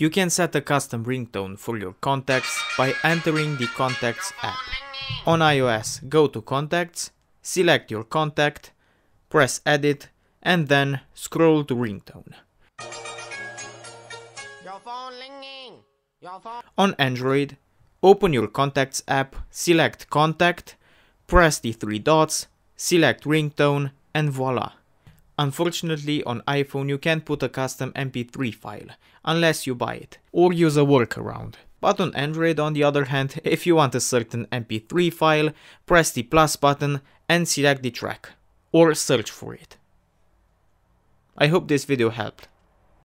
You can set a custom ringtone for your contacts by entering the Contacts app. On iOS, go to Contacts, select your contact, press Edit, and then scroll to Ringtone. Your phone ringing. Your phone. On Android, open your Contacts app, select Contact, press the three dots, select Ringtone, and voila. Unfortunately, on iPhone you can't put a custom MP3 file, unless you buy it, or use a workaround. But on Android on the other hand, if you want a certain MP3 file, press the plus button and select the track, or search for it. I hope this video helped.